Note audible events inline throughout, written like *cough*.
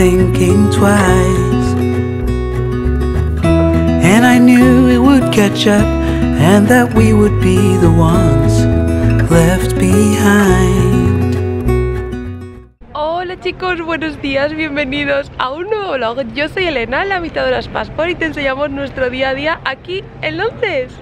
without thinking twice. And I knew it would catch up and that we would be the ones left behind. Hola chicos, buenos días, bienvenidos a un nuevo vlog. Yo soy Elena, la mitad de las Passport y te enseñamos nuestro día a día aquí en Londres.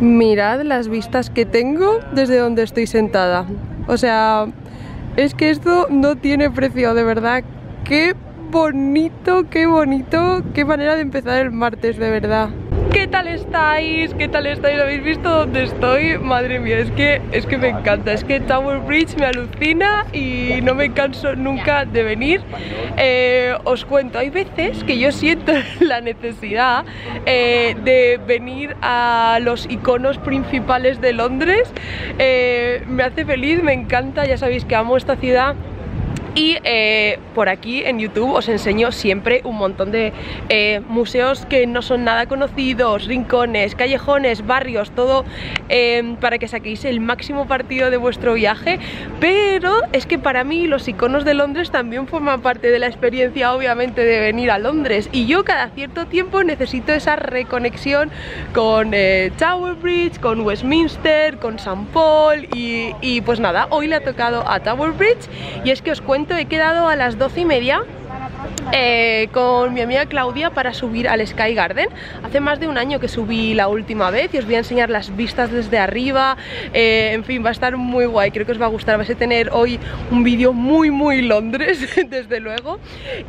Mirad las vistas que tengo desde donde estoy sentada. O sea, es que esto no tiene precio, de verdad. Qué bonito, qué bonito, qué manera de empezar el martes, de verdad. ¿Qué tal estáis? ¿Qué tal estáis? ¿Habéis visto dónde estoy? Madre mía, es que, es que me encanta. Es que Tower Bridge me alucina y no me canso nunca de venir. Eh, os cuento, hay veces que yo siento *laughs* la necesidad eh, de venir a los iconos principales de Londres. Eh, me hace feliz, me encanta, ya sabéis que amo esta ciudad y eh, por aquí en YouTube os enseño siempre un montón de eh, museos que no son nada conocidos, rincones, callejones, barrios, todo eh, para que saquéis el máximo partido de vuestro viaje. Pero es que para mí los iconos de Londres también forman parte de la experiencia obviamente de venir a Londres. Y yo cada cierto tiempo necesito esa reconexión con Tower Bridge, con Westminster, con St. Paul y, y pues nada, hoy le ha tocado a Tower Bridge y es que os cuento he quedado a las doce y media eh, con mi amiga Claudia para subir al Sky Garden. Hace más de un año que subí la última vez y os voy a enseñar las vistas desde arriba. Eh, en fin, va a estar muy guay, creo que os va a gustar. Vais a tener hoy un vídeo muy, muy Londres, *laughs* desde luego.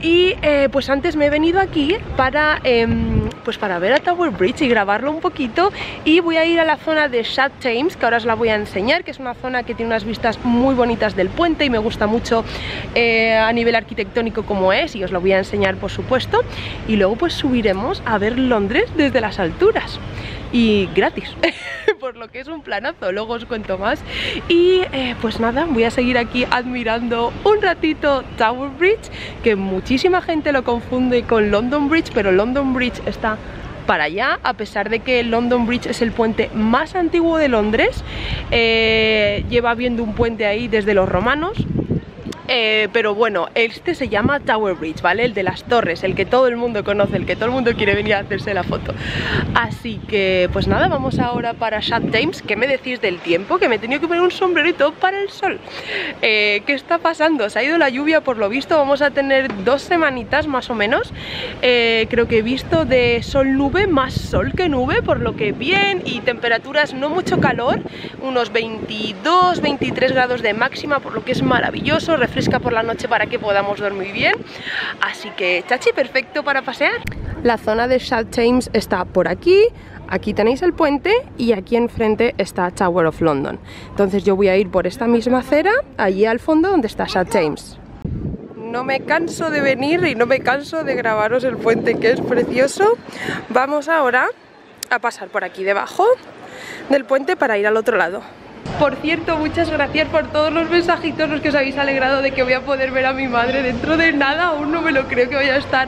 Y eh, pues antes me he venido aquí para, em, pues para ver a Tower Bridge y grabarlo un poquito. Y voy a ir a la zona de Shad Thames, que ahora os la voy a enseñar, que es una zona que tiene unas vistas muy bonitas del puente y me gusta mucho a nivel arquitectónico como es y os lo voy a enseñar por supuesto y luego pues subiremos a ver Londres desde las alturas. Y gratis *laughs* por lo que es un planazo, luego os cuento más. Y eh, pues nada, voy a seguir aquí admirando un ratito Tower Bridge que muchísima gente lo confunde con London Bridge pero London Bridge está para allá, a pesar de que London Bridge es el puente más antiguo de Londres, eh, lleva viendo un puente ahí desde los romanos, eh, pero bueno, este se llama Tower Bridge, ¿vale? El de las torres, el que todo el mundo conoce, el que todo el mundo quiere venir a hacerse la foto. Así que, pues nada, vamos ahora para Shad Thames. ¿Qué me decís del tiempo? Que me he tenido que poner un sombrerito para el sol. Eh, ¿Qué está pasando? Se ha ido la lluvia, por lo visto, vamos a tener dos semanitas más o menos. Eh, creo que he visto de sol-nube, más sol que nube, por lo que bien, y temperaturas no mucho calor, unos 22, 23 grados de máxima, por lo que es maravilloso, por la noche para que podamos dormir bien. Así que chachi, perfecto para pasear. La zona de Shad Thames está por aquí, aquí tenéis el puente y aquí enfrente está Tower of London. Entonces yo voy a ir por esta misma acera, allí al fondo donde está Shad Thames. No me canso de venir y no me canso de grabaros el puente que es precioso. Vamos ahora a pasar por aquí debajo del puente para ir al otro lado. Por cierto, muchas gracias por todos los mensajitos los que os habéis alegrado de que voy a poder ver a mi madre dentro de nada, aún no me lo creo que voy a estar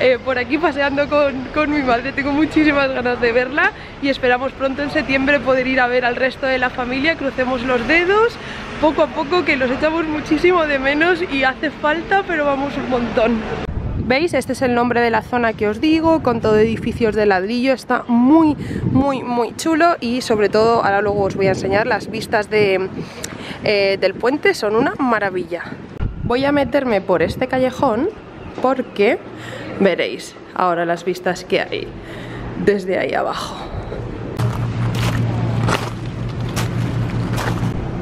eh, por aquí paseando con, con mi madre, tengo muchísimas ganas de verla y esperamos pronto en septiembre poder ir a ver al resto de la familia, crucemos los dedos, poco a poco que los echamos muchísimo de menos y hace falta, pero vamos un montón. ¿Veis? Este es el nombre de la zona que os digo, con todo edificios de ladrillo, está muy, muy, muy chulo y sobre todo, ahora luego os voy a enseñar las vistas de, eh, del puente, son una maravilla. Voy a meterme por este callejón porque veréis ahora las vistas que hay desde ahí abajo.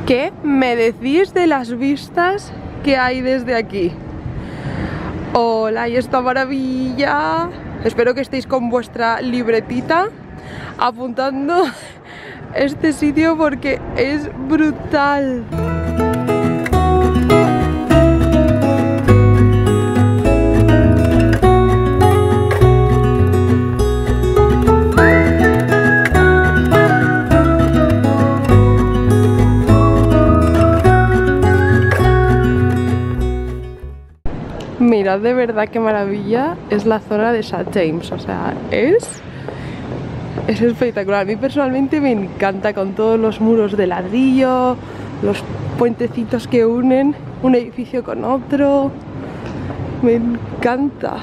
¿Qué me decís de las vistas que hay desde aquí? Hola, y esta maravilla. Espero que estéis con vuestra libretita apuntando *laughs* este sitio porque es brutal. De verdad qué maravilla es la zona de St. James, o sea, es Es espectacular, a mí personalmente me encanta con todos los muros de ladrillo, los puentecitos que unen un edificio con otro. Me encanta.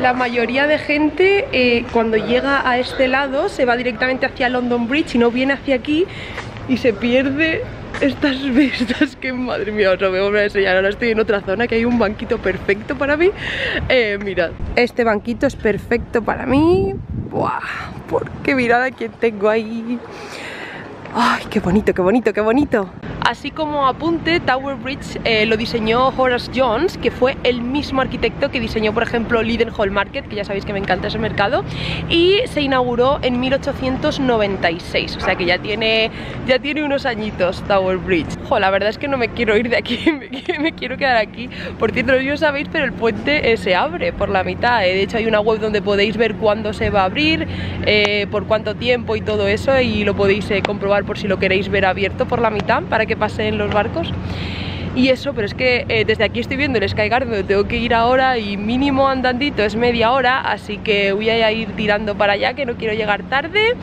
La mayoría de gente eh, cuando llega a este lado se va directamente hacia London Bridge y no viene hacia aquí y se pierde estas vistas que madre mía os lo voy a enseñar. Ahora estoy en otra zona que hay un banquito perfecto para mí. Eh, mirad. Este banquito es perfecto para mí. Buah, porque mirad a quién tengo ahí. Ay qué bonito qué bonito qué bonito Así como apunte, Tower Bridge eh, lo diseñó Horace Jones, que fue el mismo arquitecto que diseñó, por ejemplo, Hall Market, que ya sabéis que me encanta ese mercado, y se inauguró en 1896, o sea que ya tiene, ya tiene unos añitos Tower Bridge. Jo, la verdad es que no me quiero ir de aquí, *laughs* me, quiero quedar aquí. Por cierto, no os sabéis, pero el puente eh, se abre por la mitad. Eh. De hecho, hay una web donde podéis ver cuándo se va a abrir, por cuánto tiempo y todo eso, y lo podéis comprobar por si lo queréis ver abierto por la mitad, para que pasen los barcos y eso, pero es que eh, desde aquí estoy viendo el Sky Garden donde tengo que ir ahora y mínimo andandito es media hora, así que voy a ir tirando para allá que no quiero llegar tarde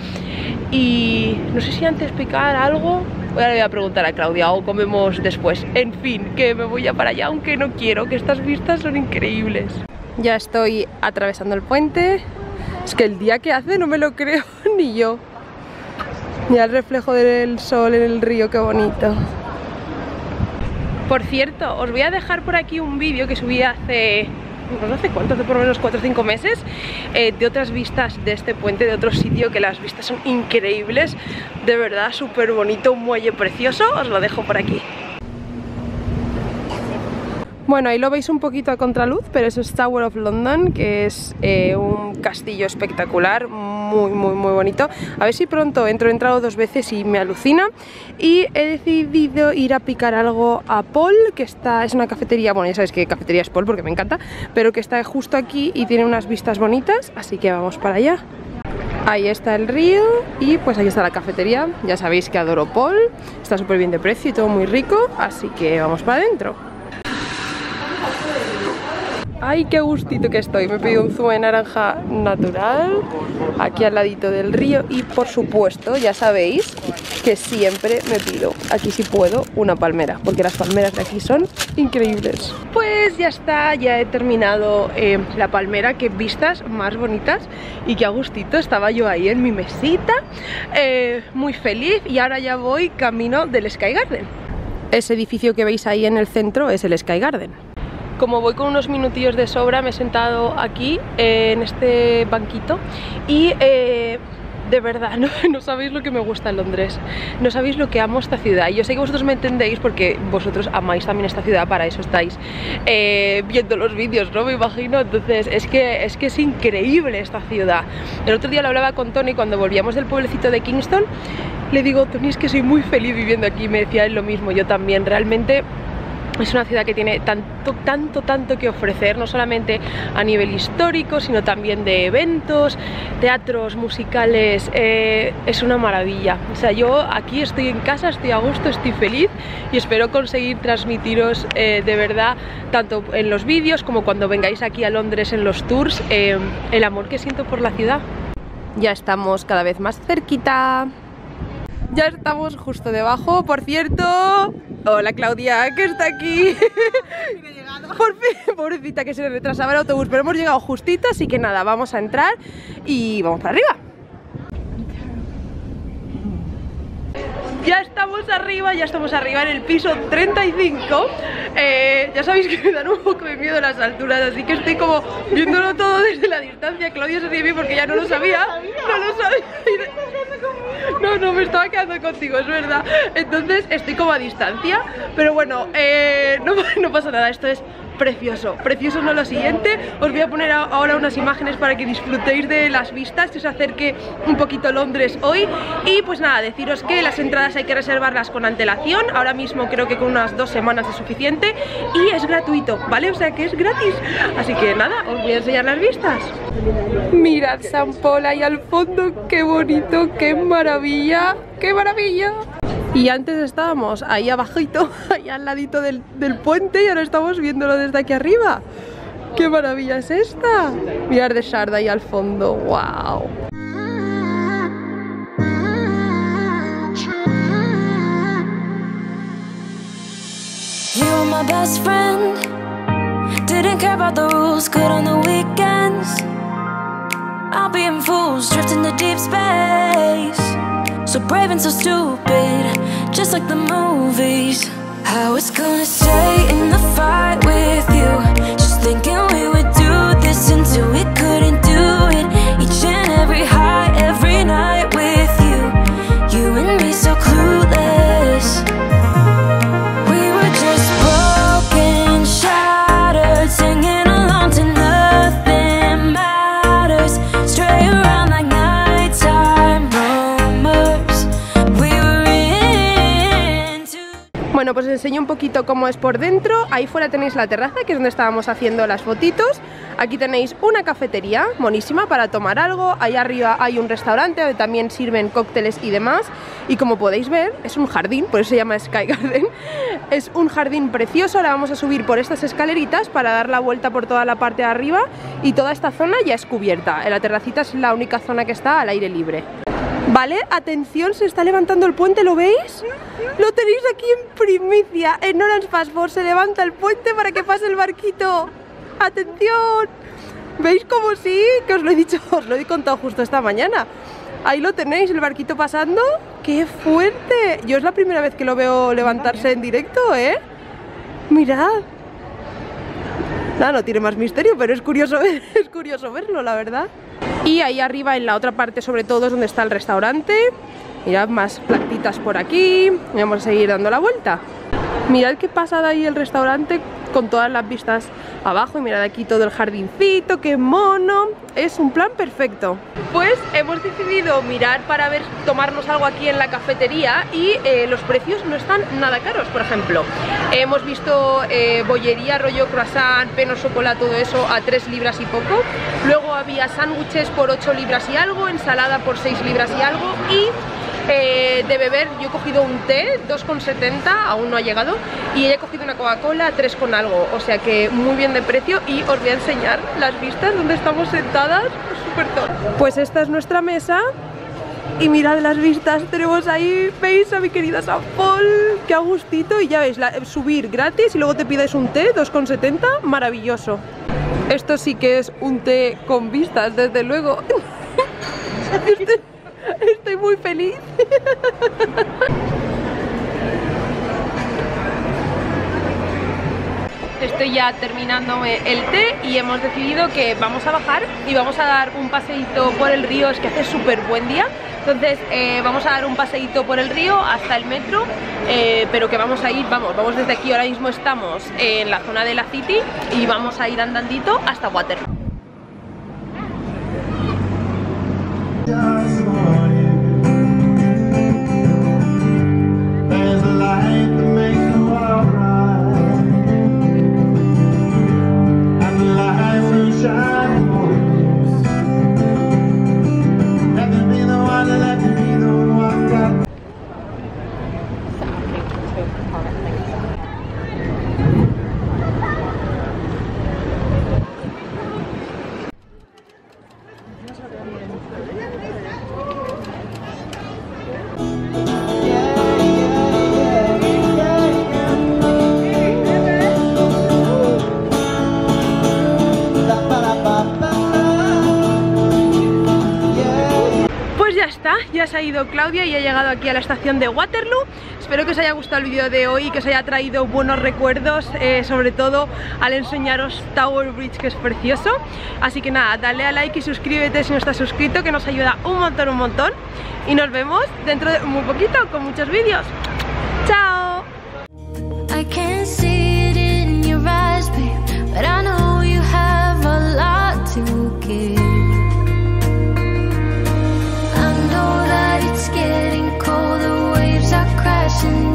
y no sé si antes picar algo, ahora voy a preguntar a Claudia o comemos después, en fin, que me voy ya para allá aunque no quiero, que estas vistas son increíbles. Ya estoy atravesando el puente, es que el día que hace no me lo *laughs* creo ni yo. Mira el reflejo del sol en el río, qué bonito. Por cierto, os voy a dejar por aquí un vídeo que subí hace no sé cuánto, hace por lo menos 4 o 5 meses eh, de otras vistas de este puente, de otro sitio que las vistas son increíbles. De verdad, súper bonito, un muelle precioso. Os lo dejo por aquí. Bueno, ahí lo veis un poquito a contraluz, pero eso es Tower of London, que es eh, un castillo espectacular, muy, muy, muy bonito. A ver si pronto entro, he entrado dos veces y me alucina. Y he decidido ir a picar algo a Paul, que está, es una cafetería, bueno, ya sabéis que cafetería es Paul porque me encanta, pero que está justo aquí y tiene unas vistas bonitas, así que vamos para allá. Ahí está el río y pues ahí está la cafetería. Ya sabéis que adoro Paul, está súper bien de precio y todo muy rico, así que vamos para adentro. Ay, qué gustito que estoy. Me he pedido un zumo de naranja natural aquí al ladito del río y por supuesto, ya sabéis que siempre me pido, aquí si puedo, una palmera porque las palmeras de aquí son increíbles. Pues ya está, ya he terminado eh, la palmera, qué vistas más bonitas y qué a gustito. Estaba yo ahí en mi mesita, eh, muy feliz y ahora ya voy camino del Sky Garden. Ese edificio que veis ahí en el centro es el Sky Garden. Como voy con unos minutillos de sobra, me he sentado aquí en este banquito y eh, de verdad, *laughs* no, sabéis lo que me gusta en Londres, no sabéis lo que amo esta ciudad. Y yo sé que vosotros me entendéis porque vosotros amáis también esta ciudad, para eso estáis eh, viendo los vídeos, ¿no? Me imagino. Entonces, es que, es que es increíble esta ciudad. El otro día lo hablaba con Tony cuando volvíamos del pueblecito de Kingston. Le digo, Tony, es que soy muy feliz viviendo aquí. Me decía él lo mismo, yo también. Realmente es una ciudad que tiene tanto, tanto, tanto que ofrecer, no solamente a nivel histórico, sino también de eventos, teatros, musicales, eh, es una maravilla. O sea, yo aquí estoy en casa, estoy a gusto, estoy feliz y espero conseguir transmitiros eh, de verdad, tanto en los vídeos como cuando vengáis aquí a Londres en los tours, eh, el amor que siento por la ciudad. Ya estamos cada vez más cerquita. Ya estamos justo debajo, por cierto, Hola Claudia, que está aquí. *laughs* Por fin, pobrecita que se retrasaba el autobús, pero hemos llegado justito, así que nada, vamos a entrar y vamos para arriba. Ya estamos arriba, ya estamos arriba en el piso 35 eh, Ya sabéis que me dan un poco de miedo las alturas Así que estoy como viéndolo todo desde la distancia. Claudia se ríe porque ya no lo sabía *laughs* No lo sabía. No, no, me estaba quedando contigo, es verdad. Entonces estoy como a distancia Pero bueno, eh, no, *laughs* no pasa nada Esto es precioso, precioso no lo siguiente. Os voy a poner ahora unas imágenes para que disfrutéis de las vistas que os acerque un poquito Londres hoy. Y pues nada, deciros que las entradas hay que reservarlas con antelación ahora mismo creo que con unas dos semanas es suficiente y es gratuito, ¿vale? O sea que es gratis. Así que nada, os voy a enseñar las vistas. Mirad San Paul ahí al fondo, qué bonito, qué maravilla, qué maravilla y antes estábamos ahí abajito, *laughs* ahí al ladito del, del puente y ahora estamos viéndolo desde aquí arriba. ¡Qué maravilla es esta! Mirar de Sharda ahí al fondo, wow. my best friend Didn't care about the rules, good on the weekends I'll be in fools, drifting to deep space So brave and so stupid, just like the movies. I was gonna stay in the fight with you, enseño un poquito cómo es por dentro. Ahí fuera tenéis la terraza, que es donde estábamos haciendo las fotitos. Aquí tenéis una cafetería monísima para tomar algo. Ahí arriba hay un restaurante donde también sirven cócteles y demás. Y como podéis ver, es un jardín, por eso se llama Sky *laughs* Garden. Es un jardín precioso. Ahora vamos a subir por estas escaleritas para dar la vuelta por toda la parte de arriba. Y toda esta zona ya es cubierta. La terracita es la única zona que está al aire libre. Vale, atención, se está levantando el puente, ¿lo veis? Lo tenéis aquí en primicia, en Orange Passport se levanta el puente para que pase el barquito. ¡Atención! ¿Veis cómo sí? Que os lo he dicho, *laughs* os lo he contado justo esta mañana. Ahí lo tenéis, el barquito pasando. ¡Qué fuerte! Yo es la primera vez que lo veo levantarse en directo, ¿eh? Mirad. No tiene más misterio, pero es curioso, *laughs* es curioso verlo, la verdad. Y ahí arriba, en la otra parte, sobre todo, es donde está el restaurante. Mirad, más plantitas por aquí. Vamos a seguir dando la vuelta. Mirad qué pasada ahí el restaurante con todas las vistas abajo y mirad aquí todo el jardincito, qué mono. Es un plan perfecto. Pues hemos decidido mirar para ver, tomarnos algo aquí en la cafetería y eh, los precios no están nada caros, por ejemplo. Hemos visto eh, bollería, rollo croissant, peno, chocolate, todo eso a 3 libras y poco. Luego había sándwiches por 8 libras y algo, ensalada por 6 libras y algo y eh, de beber yo he cogido un té 2,70 aún no ha llegado y he cogido una Coca-Cola 3 con algo o sea que muy bien de precio y os voy a enseñar las vistas donde estamos sentadas súper top pues esta es nuestra mesa y mirad las vistas, tenemos ahí, veis a mi querida San Paul, que a gustito y ya veis, subir gratis y luego te pides un té 2,70, maravilloso. Esto sí que es un té con vistas, desde luego. *laughs* Estoy, muy feliz. Estoy ya terminándome el té y hemos decidido que vamos a bajar y vamos a dar un paseíto por el río, es que hace súper buen día. Entonces eh, vamos a dar un paseíto por el río hasta el metro, eh, pero que vamos a ir, vamos, vamos desde aquí, ahora mismo estamos en la zona de la City y vamos a ir andandito hasta Waterloo. Ya se ha ido Claudia y ha llegado aquí a la estación de Waterloo. Espero que os haya gustado el vídeo de hoy y que os haya traído buenos recuerdos, eh, sobre todo al enseñaros Tower Bridge, que es precioso. Así que nada, dale a like y suscríbete si no estás suscrito, que nos ayuda un montón, un montón. Y nos vemos dentro de muy poquito con muchos vídeos. ¡Chao! Thank you.